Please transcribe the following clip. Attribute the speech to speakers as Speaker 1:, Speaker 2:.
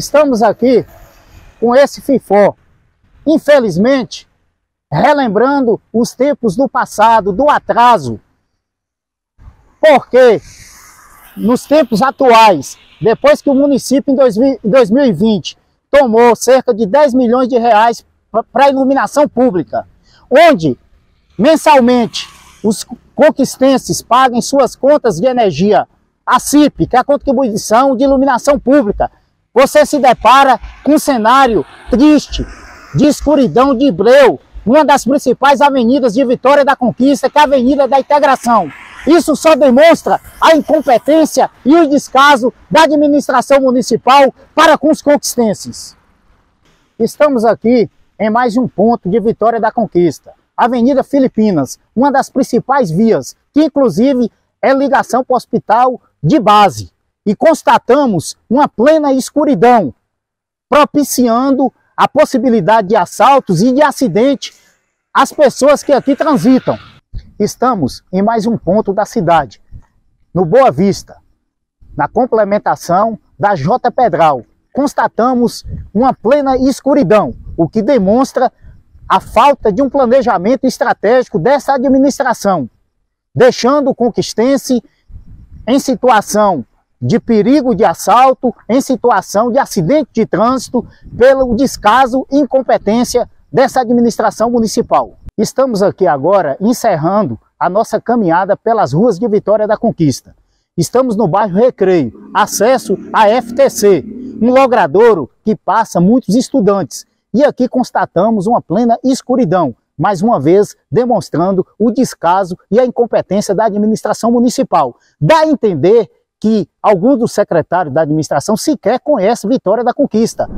Speaker 1: Estamos aqui com esse FIFO. Infelizmente, relembrando os tempos do passado, do atraso. Porque nos tempos atuais, depois que o município em 2020 tomou cerca de 10 milhões de reais para iluminação pública, onde mensalmente os conquistenses paguem suas contas de energia, a CIP, que é a contribuição de iluminação pública, você se depara com um cenário triste, de escuridão de breu, uma das principais avenidas de Vitória da Conquista, que é a Avenida da Integração. Isso só demonstra a incompetência e o descaso da administração municipal para com os conquistenses. Estamos aqui em mais um ponto de Vitória da Conquista, Avenida Filipinas, uma das principais vias, que inclusive é ligação para o hospital de base. E constatamos uma plena escuridão, propiciando a possibilidade de assaltos e de acidente às pessoas que aqui transitam. Estamos em mais um ponto da cidade, no Boa Vista, na complementação da J Pedral. Constatamos uma plena escuridão, o que demonstra a falta de um planejamento estratégico dessa administração, deixando o conquistense em situação de perigo de assalto, em situação de acidente de trânsito, pelo descaso e incompetência dessa administração municipal. Estamos aqui agora encerrando a nossa caminhada pelas ruas de Vitória da Conquista. Estamos no bairro Recreio, acesso à FTC, um logradouro que passa muitos estudantes. E aqui constatamos uma plena escuridão, mais uma vez demonstrando o descaso e a incompetência da administração municipal. Dá a entender que alguns dos secretários da administração sequer conhecem Vitória da Conquista.